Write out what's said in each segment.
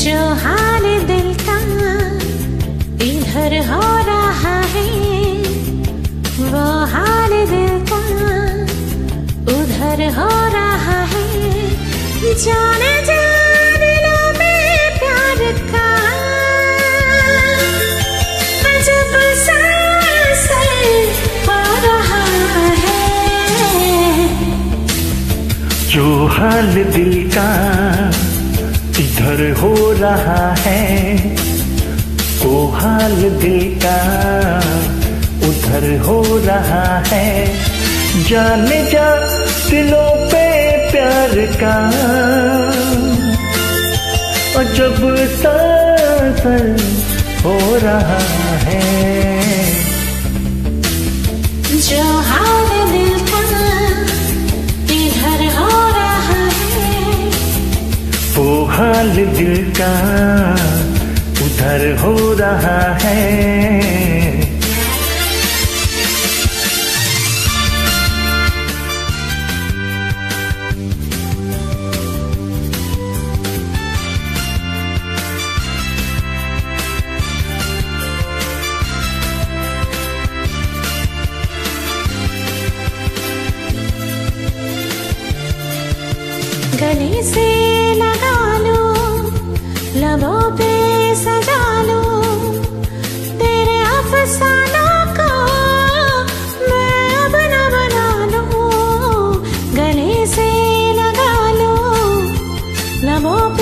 जो हाल दिल का इधर हो रहा है, वो हाल दिल का उधर हो रहा है। जाने जा जो हाल दिल का इधर हो रहा है वो हाल दिल का। उधर हो रहा है, जाने जा दिलों पे प्यार का। और जब सा हो रहा है हाल दिल का उधर हो रहा है। गले से लबों पे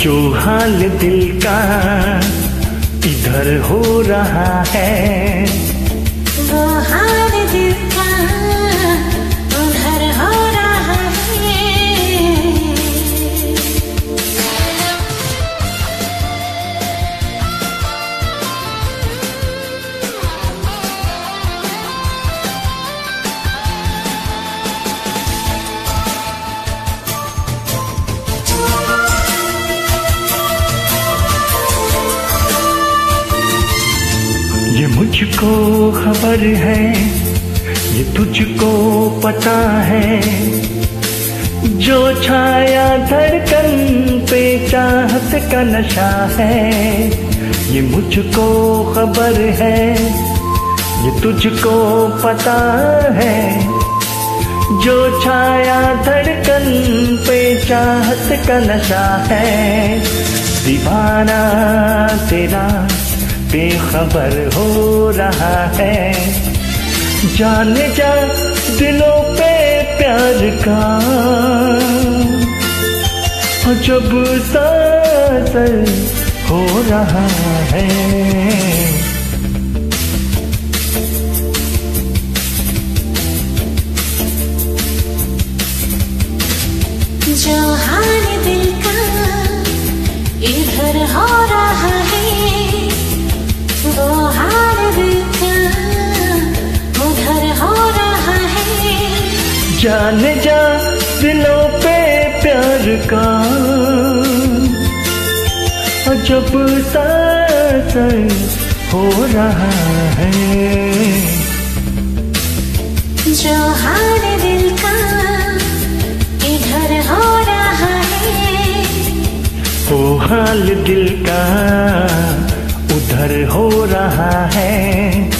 जो हाल दिल का इधर हो रहा है। वो हाल दिल का ये मुझको खबर है, ये तुझको पता है। जो छाया धड़कन पे चाहत का नशा है, ये मुझको खबर है, ये तुझको पता है। जो छाया धड़कन पे चाहत का नशा है, दीवाना तेरा बेखबर हो रहा है। जाने जा दिलों पे प्यार का। जब सा असर हो रहा है। जो हाल दिल का इधर हो रहा जाने जा दिलों पे प्यार का। जब सा हो रहा है। जो हाल दिल का इधर हो रहा है। वो हाल दिल का उधर हो रहा है।